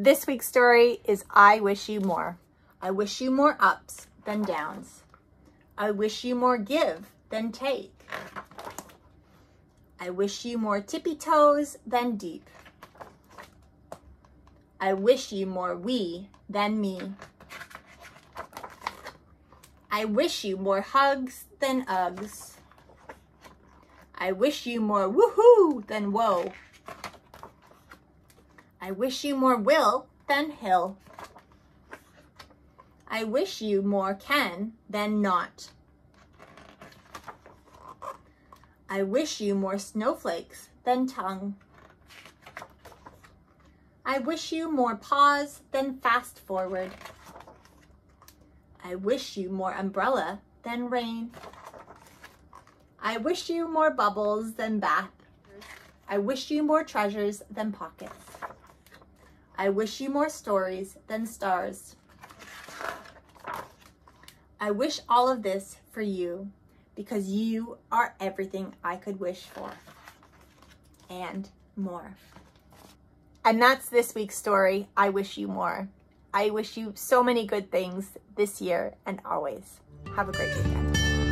This week's story is I Wish You More. I wish you more ups than downs. I wish you more give than take. I wish you more tippy toes than deep. I wish you more we than me. I wish you more hugs than Uggs. I wish you more woohoo than whoa. I wish you more will than hill. I wish you more can than not. I wish you more snowflakes than tongue. I wish you more pause than fast forward. I wish you more umbrella than rain. I wish you more bubbles than bath. I wish you more treasures than pockets. I wish you more stories than stars. I wish all of this for you because you are everything I could wish for and more. And that's this week's story. I wish you more. I wish you so many good things this year and always. Have a great weekend.